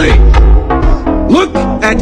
Look at